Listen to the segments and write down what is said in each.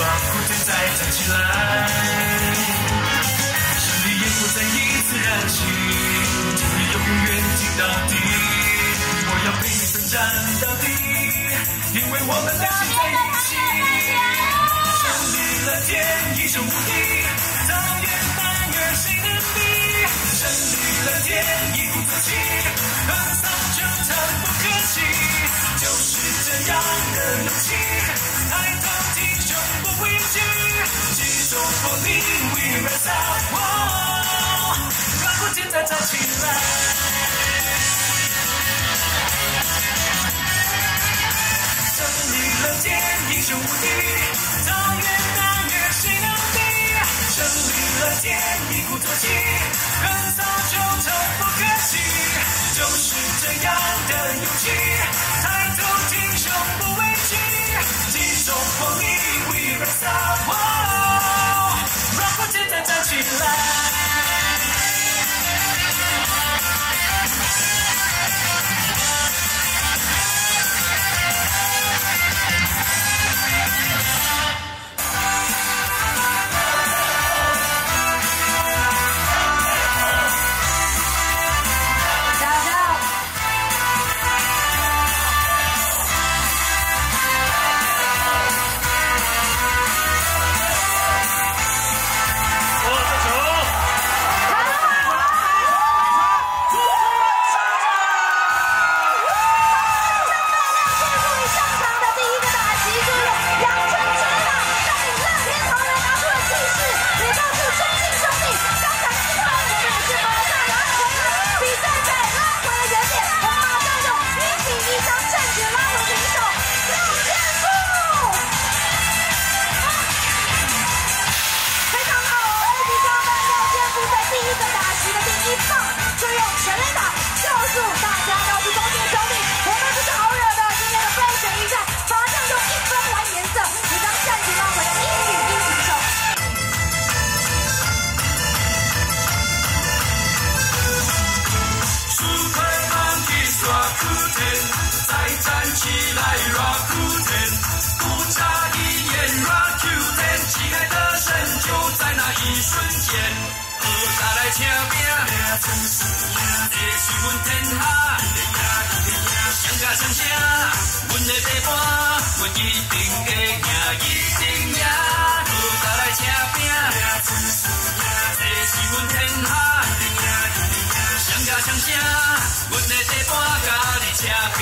把苦天再站起来，胜利也不再一次燃起，今日永远挺到底。我要陪你奋战到底，因为我们两心在一起。胜利蓝天，英雄无敌，桃园男儿谁能比？胜利蓝天，一鼓作气，英雄无敌，桃园男儿谁能比？一棒就用全垒打告诉大家，告诉中信兄弟，我们不是好惹的。今天的备选一战，马上用一分为颜色，也将战局拉回了一比一平手。出快忙去耍苦天，再站起来 rock 苦天，不眨一眼 rock 苦天，期待的神就在那一瞬间。好大来请拼，这是阮天下，谁甲谁胜，阮的地盘，阮一定会赢，一定赢。好大来请拼，这是阮天下。谁甲谁胜，阮的地盘甲你车拼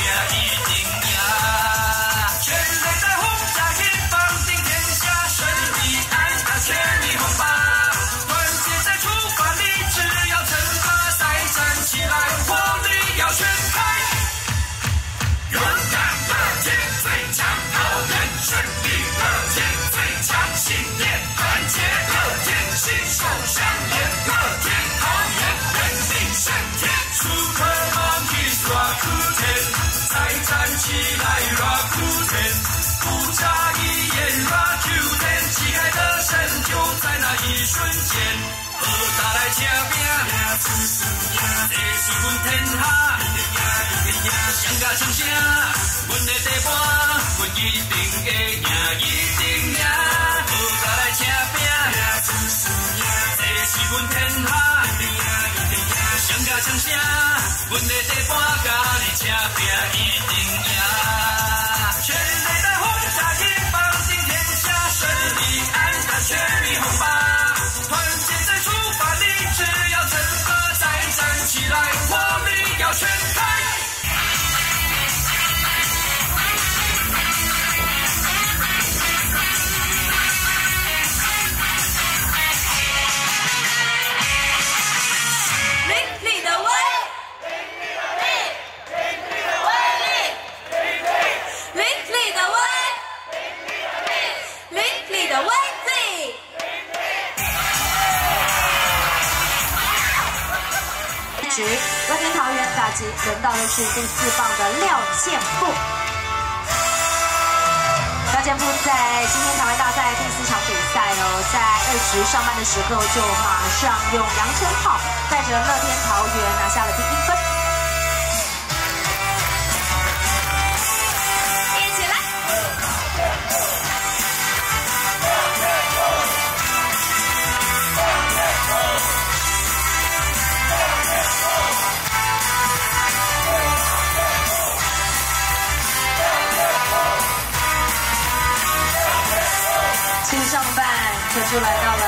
一瞬间，好大来请拼，这是阮天下。谁甲谁胜，阮的地盘，阮一定会赢，一定赢。好甲来请拼，这是阮天下。谁甲谁胜，阮的地盘甲你车拼，一定赢。力轮到的是第四棒的廖建富。廖建富在今天台湾大赛第四场比赛哦，在二局上半的时候就马上用阳春炮带着乐天桃园拿下了第一分。球出来到了，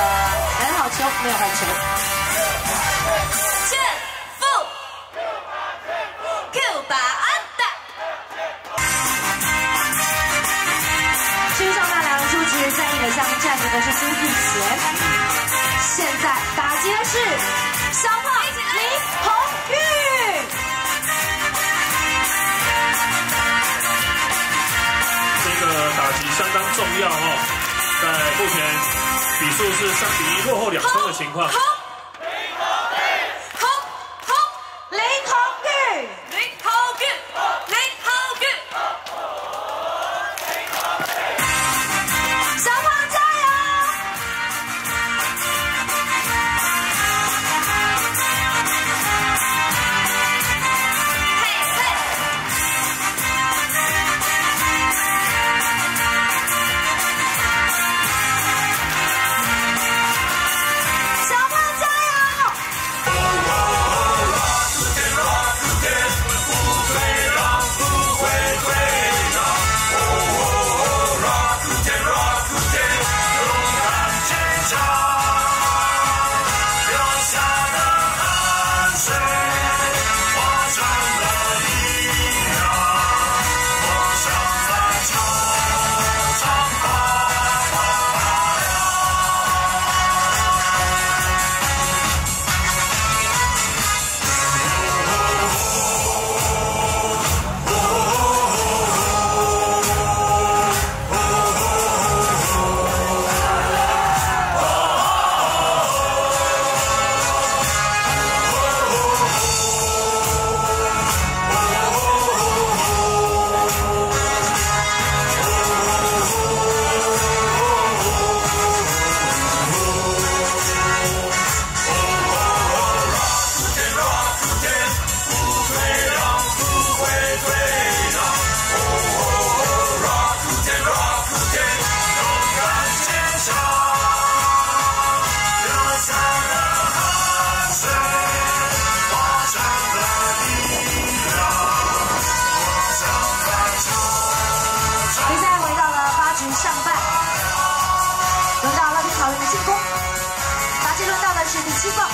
很好球，没有坏球。前负，Q 把安打。新上半两人出局，在你的下面站着的是朱俊贤，现在打击的是小胖林鹏玉。这个打击相当重要哦，在目前比数是三比一落后两分的情况。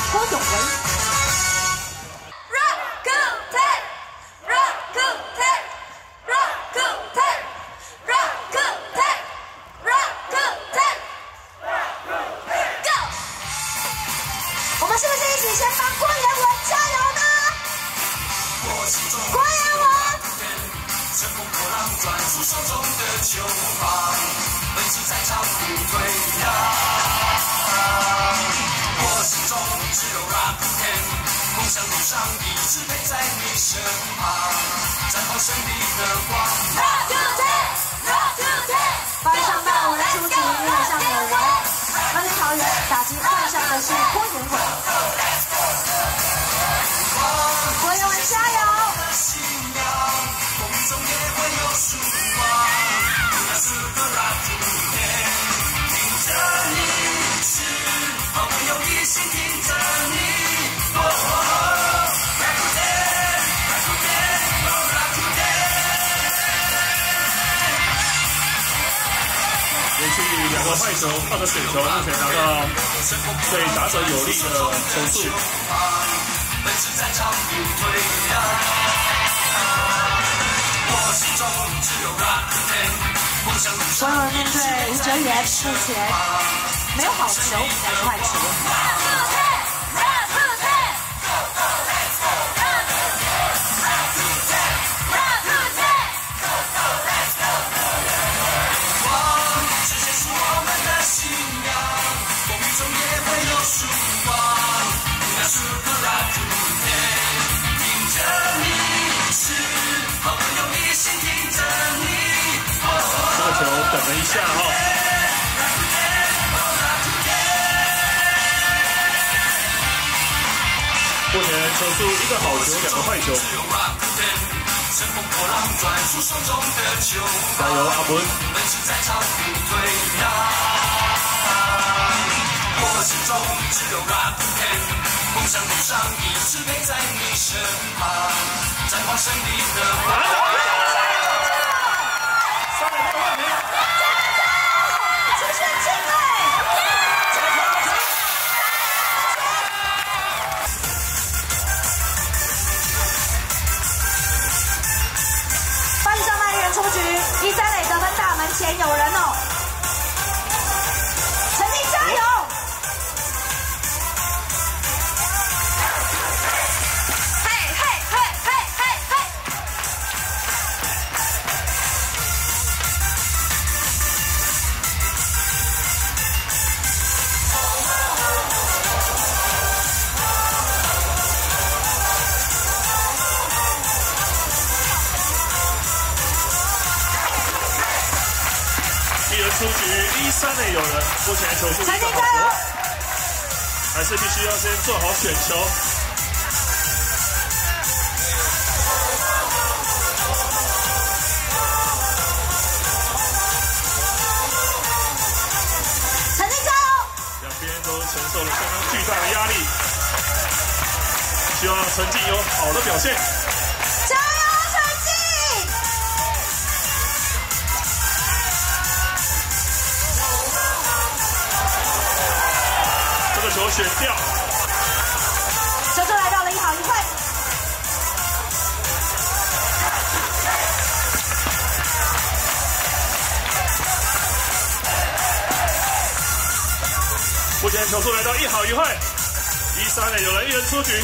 Go！我们是不是一起先帮郭彦文加油呢？郭彦文，乘风破浪，转出手中的球棒，奔驰在场不退让。只有 Rakuten，梦想路上一直陪在你身旁，绽放胜利的光芒。Rakuten Rakuten 八局上半我们出击音乐上的人，乐天桃园打击换上的是郭彦文。去两个坏球，二个水球，目前拿到对打者有利的球数。所。有面对吴哲源，目前没有好球，但是坏球。了一下哈、目前球数一个好球，两个坏球。加油，阿文！奔驰在场不退让。我心中只有 Rakuten，梦想路上一直陪在你身旁，绽放胜利的光。三垒有人，目前球速陈一个好静加油球，！还是必须要先做好选球。陈静加油！两边都承受了相当巨大的压力，希望陈静有好的表现。球选掉，球速来到了一好一坏。目前球速来到一好一坏，一三垒有人一人出局。